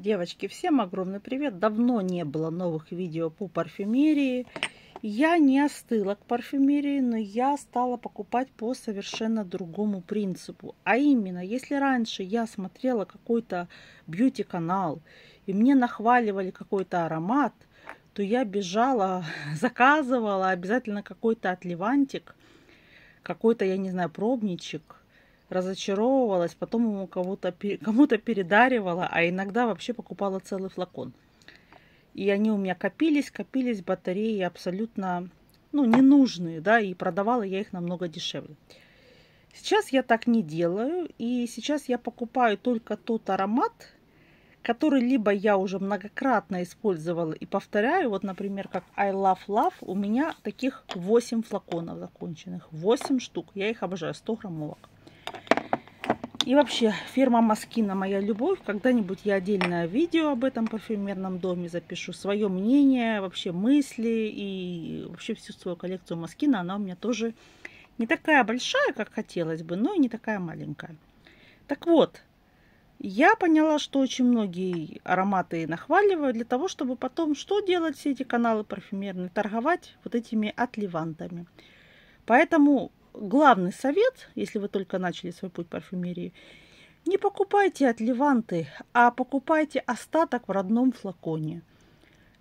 Девочки, всем огромный привет! Давно не было новых видео по парфюмерии. Я не остыла к парфюмерии, но я стала покупать по совершенно другому принципу. А именно, если раньше я смотрела какой-то бьюти-канал, и мне нахваливали какой-то аромат, то я бежала, заказывала обязательно какой-то отливантик, какой-то, я не знаю, пробничек, разочаровывалась, потом ему кого-то, кому-то передаривала, а иногда вообще покупала целый флакон. И они у меня копились, копились батареи абсолютно ну, ненужные, да, и продавала я их намного дешевле. Сейчас я так не делаю, и сейчас я покупаю только тот аромат, который либо я уже многократно использовала и повторяю, вот, например, как I Love Love, у меня таких 8 флаконов законченных, 8 штук, я их обожаю, 100 граммовок. И вообще, фирма Маскина моя любовь. Когда-нибудь я отдельное видео об этом парфюмерном доме запишу. Свое мнение, вообще мысли и вообще всю свою коллекцию Маскина. Она у меня тоже не такая большая, как хотелось бы, но и не такая маленькая. Так вот, я поняла, что очень многие ароматы нахваливают для того, чтобы потом что делать все эти каналы парфюмерные? Торговать вот этими отливантами. Поэтому главный совет, если вы только начали свой путь парфюмерии, не покупайте от Леванты, а покупайте остаток в родном флаконе.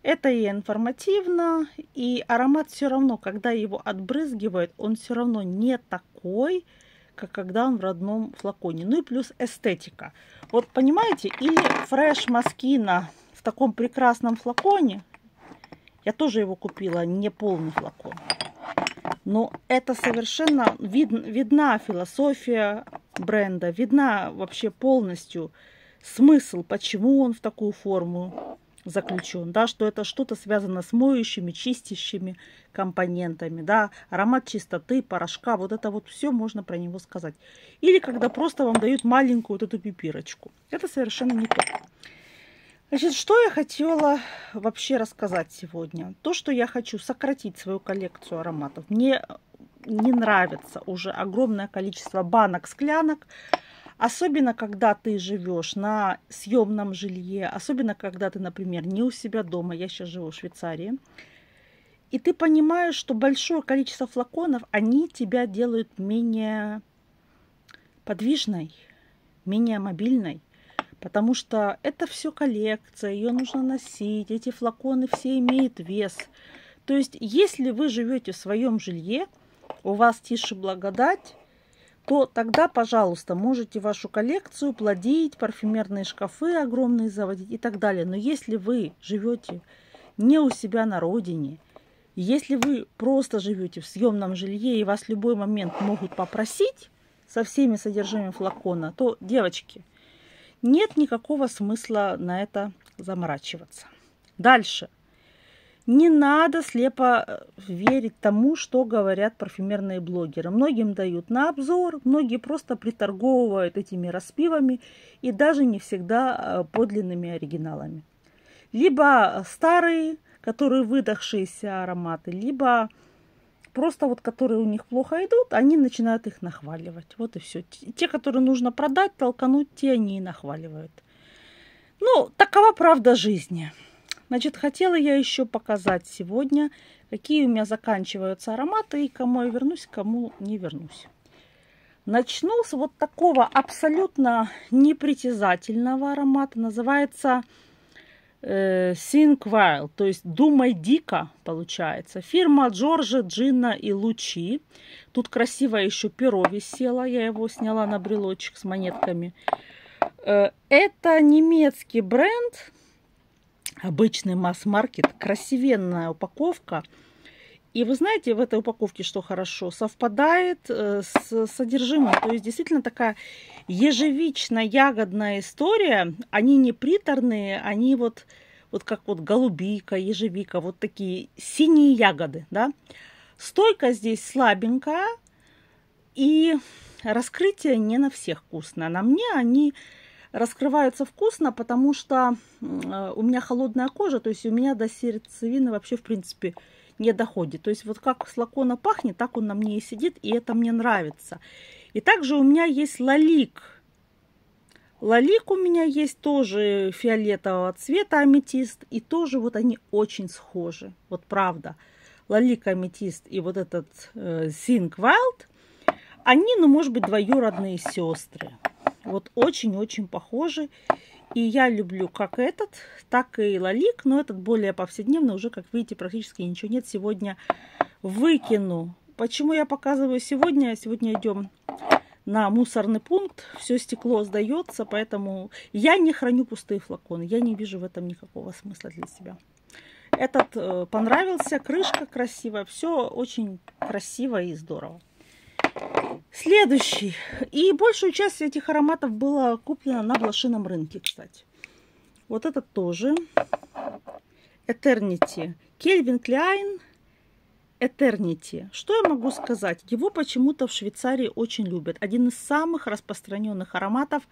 Это и информативно, и аромат все равно, когда его отбрызгивают, он все равно не такой, как когда он в родном флаконе. Ну и плюс эстетика. Вот понимаете, или фреш Маскина в таком прекрасном флаконе, я тоже его купила, не полный флакон. Но это совершенно вид, видна философия бренда, видна вообще полностью смысл, почему он в такую форму заключен, да, что это что-то связано с моющими, чистящими компонентами, да, аромат чистоты, порошка, вот это вот все можно про него сказать. Или когда просто вам дают маленькую вот эту пипирочку. Это совершенно не то. Значит, что я хотела вообще рассказать сегодня? То, что я хочу сократить свою коллекцию ароматов. Мне не нравится уже огромное количество банок, склянок. Особенно, когда ты живешь на съемном жилье, особенно, когда ты, например, не у себя дома, я сейчас живу в Швейцарии, и ты понимаешь, что большое количество флаконов, они тебя делают менее подвижной, менее мобильной потому что это все коллекция, ее нужно носить, эти флаконы все имеют вес. То есть, если вы живете в своем жилье, у вас тише благодать, то тогда, пожалуйста, можете вашу коллекцию плодить, парфюмерные шкафы огромные заводить и так далее. Но если вы живете не у себя на родине, если вы просто живете в съемном жилье и вас в любой момент могут попросить со всеми содержимым флакона, то, девочки, нет никакого смысла на это заморачиваться. Дальше. Не надо слепо э, верить тому, что говорят парфюмерные блогеры. Многим дают на обзор, многие просто приторговывают этими распивами и даже не всегда э, подлинными оригиналами. Либо старые, которые выдохшиеся ароматы, либо просто вот которые у них плохо идут, они начинают их нахваливать. Вот и все. Те, которые нужно продать, толкануть, те они и нахваливают. Ну, такова правда жизни. Значит, хотела я еще показать сегодня, какие у меня заканчиваются ароматы и кому я вернусь, кому не вернусь. Начну с вот такого абсолютно непритязательного аромата. Называется Think Wild, то есть думай дико получается. Фирма Джорджа, Джинна и Лучи. Тут красиво еще перо висело, я его сняла на брелочек с монетками. Э, это немецкий бренд, обычный масс-маркет, красивенная упаковка. И вы знаете, в этой упаковке что хорошо? Совпадает э, с содержимым. То есть действительно такая ежевично-ягодная история. Они не приторные, они вот, вот как вот голубика, ежевика, вот такие синие ягоды, да. Стойка здесь слабенькая, и раскрытие не на всех вкусно. На мне они раскрываются вкусно, потому что э, у меня холодная кожа, то есть у меня до сердцевины вообще, в принципе, не доходит. То есть вот как с лакона пахнет, так он на мне и сидит, и это мне нравится. И также у меня есть лалик. Лалик у меня есть тоже фиолетового цвета аметист. И тоже вот они очень схожи. Вот правда. Лалик аметист и вот этот э, Zinc они, ну, может быть, двоюродные сестры. Вот очень-очень похожи. И я люблю как этот, так и лалик, но этот более повседневный, уже, как видите, практически ничего нет. Сегодня выкину. Почему я показываю сегодня? Сегодня идем на мусорный пункт, все стекло сдается, поэтому я не храню пустые флаконы, я не вижу в этом никакого смысла для себя. Этот э, понравился, крышка красивая, все очень красиво и здорово. Следующий. И большую часть этих ароматов было куплено на блошином рынке, кстати. Вот этот тоже. Eternity. Кельвин Кляйн Eternity. Что я могу сказать? Его почему-то в Швейцарии очень любят. Один из самых распространенных ароматов.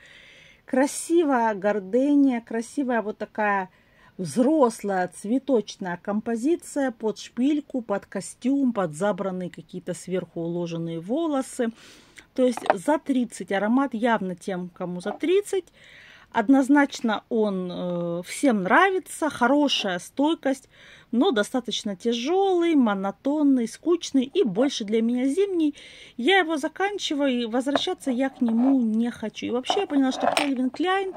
Красивая гордения, красивая вот такая взрослая цветочная композиция под шпильку, под костюм, под забранные какие-то сверху уложенные волосы. То есть за 30 аромат явно тем, кому за 30. Однозначно он э, всем нравится, хорошая стойкость, но достаточно тяжелый, монотонный, скучный и больше для меня зимний. Я его заканчиваю, и возвращаться я к нему не хочу. И вообще я поняла, что Кельвин Кляйн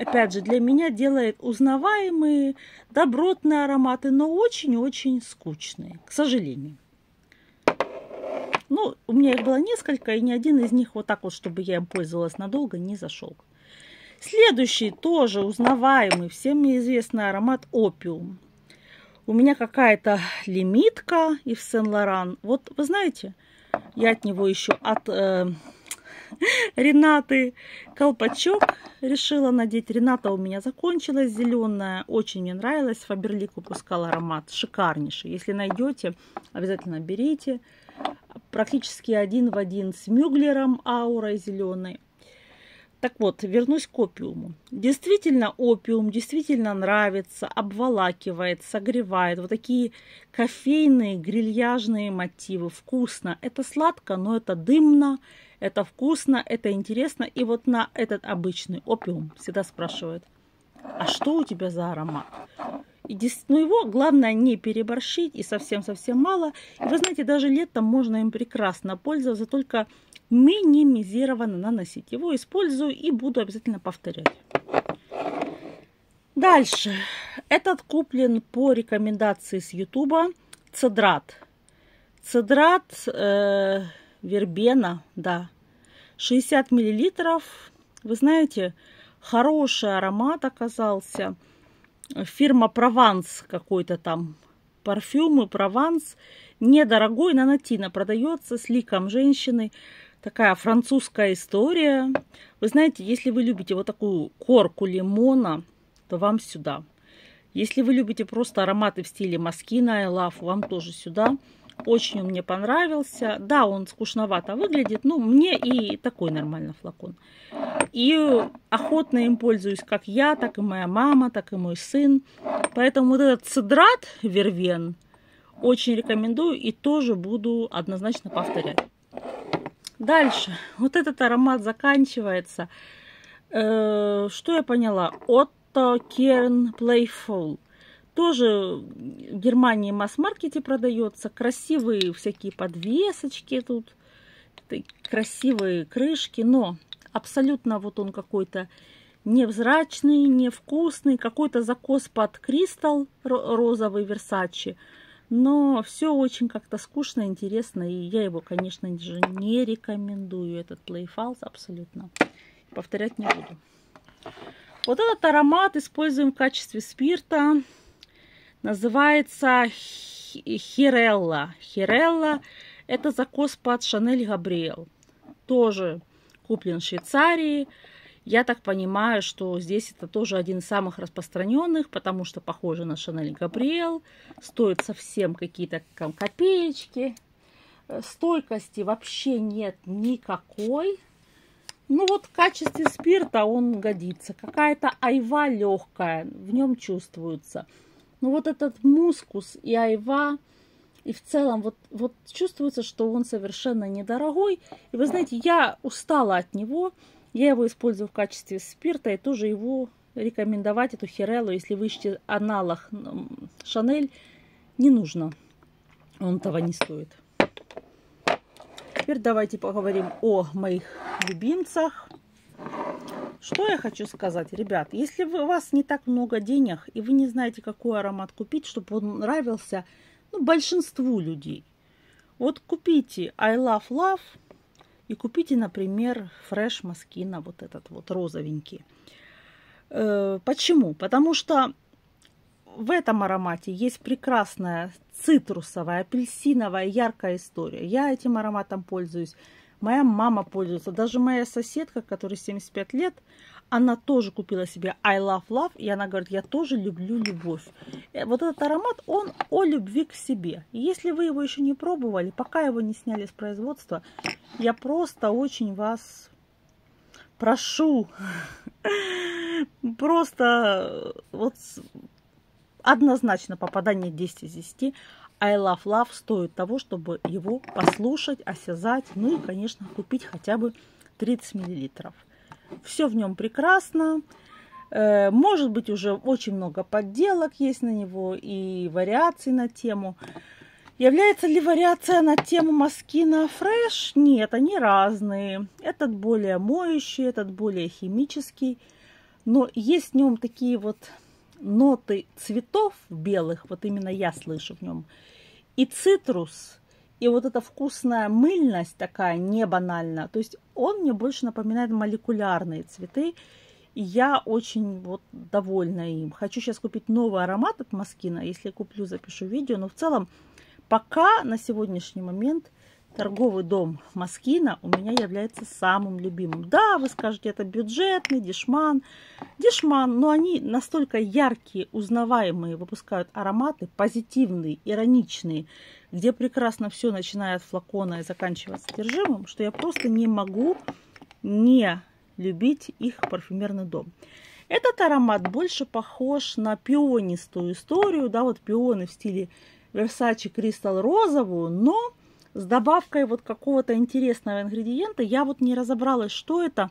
опять же, для меня делает узнаваемые, добротные ароматы, но очень-очень скучные, к сожалению. Ну, у меня их было несколько, и ни один из них вот так вот, чтобы я им пользовалась надолго, не зашел. Следующий тоже узнаваемый, всем известный аромат опиум. У меня какая-то лимитка из Сен-Лоран. Вот вы знаете, я от него еще от э, Ренаты колпачок решила надеть. Рената у меня закончилась зеленая. Очень мне нравилась. Фаберлик выпускал аромат шикарнейший. Если найдете, обязательно берите. Практически один в один с Мюглером аурой зеленой. Так вот, вернусь к опиуму. Действительно, опиум действительно нравится, обволакивает, согревает. Вот такие кофейные, грильяжные мотивы. Вкусно. Это сладко, но это дымно, это вкусно, это интересно. И вот на этот обычный опиум всегда спрашивают, а что у тебя за аромат? И, ну, его главное не переборщить и совсем-совсем мало. И вы знаете, даже летом можно им прекрасно пользоваться, только минимизированно наносить. Его использую и буду обязательно повторять. Дальше. Этот куплен по рекомендации с Ютуба. Цедрат. Цедрат э, вербена, да. 60 миллилитров. Вы знаете, хороший аромат оказался. Фирма Прованс какой-то там. Парфюмы Прованс. Недорогой, на натина продается с ликом женщины. Такая французская история. Вы знаете, если вы любите вот такую корку лимона, то вам сюда. Если вы любите просто ароматы в стиле Маскина и Лав, вам тоже сюда. Очень он мне понравился. Да, он скучновато выглядит, но мне и такой нормальный флакон. И охотно им пользуюсь как я, так и моя мама, так и мой сын. Поэтому вот этот цедрат вервен очень рекомендую и тоже буду однозначно повторять. Дальше. Вот этот аромат заканчивается. Э, что я поняла? Otto Kern Playful тоже в Германии масс-маркете продается. Красивые всякие подвесочки тут, красивые крышки, но абсолютно вот он какой-то невзрачный, невкусный, какой-то закос под кристалл розовый Версачи. Но все очень как-то скучно, интересно, и я его, конечно же, не рекомендую, этот Playfalls абсолютно. Повторять не буду. Вот этот аромат используем в качестве спирта. Называется Хирелла. Хирелла – это закос под Шанель Габриэл. Тоже куплен в Швейцарии. Я так понимаю, что здесь это тоже один из самых распространенных, потому что похоже на Шанель Габриэл. Стоит совсем какие-то копеечки. Э, стойкости вообще нет никакой. Ну вот в качестве спирта он годится. Какая-то айва легкая в нем чувствуется. Но вот этот мускус и айва, и в целом вот, вот чувствуется, что он совершенно недорогой. И вы знаете, я устала от него. Я его использую в качестве спирта и тоже его рекомендовать, эту хиреллу, если вы ищете аналог Шанель, не нужно. Он того не стоит. Теперь давайте поговорим о моих любимцах. Что я хочу сказать, ребят, если у вас не так много денег, и вы не знаете, какой аромат купить, чтобы он нравился ну, большинству людей, вот купите I Love Love и купите, например, Fresh Moschino, вот этот вот розовенький. Э, почему? Потому что в этом аромате есть прекрасная цитрусовая, апельсиновая, яркая история. Я этим ароматом пользуюсь. Моя мама пользуется. Даже моя соседка, которой 75 лет, она тоже купила себе I Love Love. И она говорит, я тоже люблю любовь. Э, вот этот аромат, он о любви к себе. Если вы его еще не пробовали, пока его не сняли с производства, я просто очень вас прошу. Просто вот однозначно попадание 10 из 10. I Love Love стоит того, чтобы его послушать, осязать, ну и, конечно, купить хотя бы 30 миллилитров. Все в нем прекрасно. Э, может быть, уже очень много подделок есть на него и вариаций на тему. Является ли вариация на тему Маскина Fresh? Нет, они разные. Этот более моющий, этот более химический. Но есть в нем такие вот ноты цветов белых, вот именно я слышу в нем, и цитрус, и вот эта вкусная мыльность такая, не банальная. То есть он мне больше напоминает молекулярные цветы. И я очень вот довольна им. Хочу сейчас купить новый аромат от Маскина. Если куплю, запишу видео. Но в целом, пока на сегодняшний момент торговый дом Маскина у меня является самым любимым. Да, вы скажете, это бюджетный, дешман. Дешман, но они настолько яркие, узнаваемые, выпускают ароматы, позитивные, ироничные, где прекрасно все, начиная от флакона и заканчивая содержимым, что я просто не могу не любить их парфюмерный дом. Этот аромат больше похож на пионистую историю, да, вот пионы в стиле Versace Crystal розовую, но с добавкой вот какого-то интересного ингредиента. Я вот не разобралась, что это.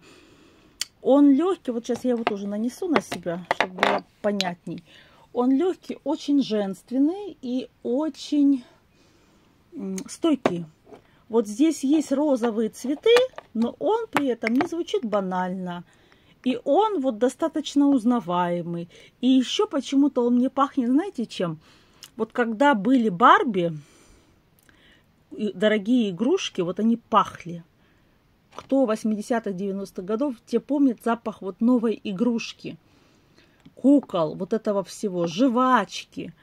Он легкий, вот сейчас я его тоже нанесу на себя, чтобы было понятней. Он легкий, очень женственный и очень стойкий. Вот здесь есть розовые цветы, но он при этом не звучит банально. И он вот достаточно узнаваемый. И еще почему-то он мне пахнет, знаете, чем? Вот когда были Барби, дорогие игрушки, вот они пахли. Кто 80-х, 90-х годов, те помнят запах вот новой игрушки, кукол, вот этого всего, жвачки.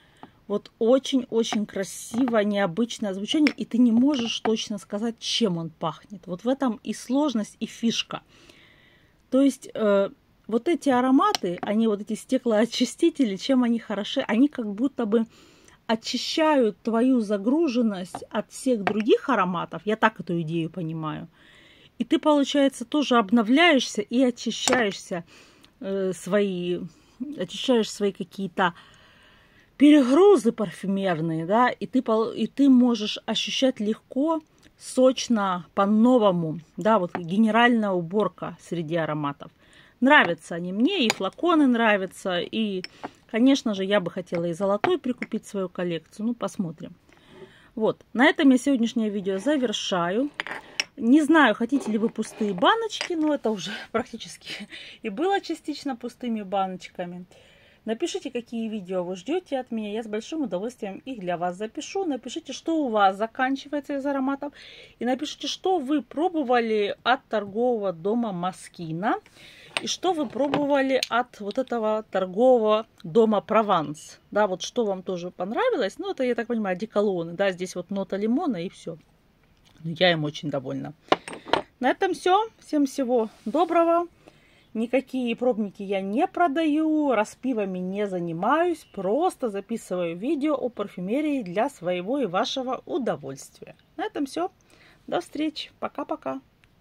Вот очень-очень красивое, необычное звучание, и ты не можешь точно сказать, чем он пахнет. Вот в этом и сложность, и фишка. То есть э, вот эти ароматы, они вот эти стеклоочистители, чем они хороши, они как будто бы очищают твою загруженность от всех других ароматов. Я так эту идею понимаю. И ты, получается, тоже обновляешься и очищаешься э, свои, очищаешь свои какие-то перегрузы парфюмерные, да, и ты, и ты можешь ощущать легко, сочно, по-новому, да, вот генеральная уборка среди ароматов. Нравятся они мне, и флаконы нравятся, и Конечно же, я бы хотела и золотой прикупить свою коллекцию. Ну, посмотрим. Вот, на этом я сегодняшнее видео завершаю. Не знаю, хотите ли вы пустые баночки, но это уже практически и было частично пустыми баночками. Напишите, какие видео вы ждете от меня. Я с большим удовольствием их для вас запишу. Напишите, что у вас заканчивается из ароматов. И напишите, что вы пробовали от торгового дома Маскина. И что вы пробовали от вот этого торгового дома Прованс? Да, вот что вам тоже понравилось? Ну, это, я так понимаю, деколоны. Да, здесь вот нота лимона и все. Ну, я им очень довольна. На этом все. Всем всего доброго. Никакие пробники я не продаю, распивами не занимаюсь, просто записываю видео о парфюмерии для своего и вашего удовольствия. На этом все. До встречи. Пока-пока.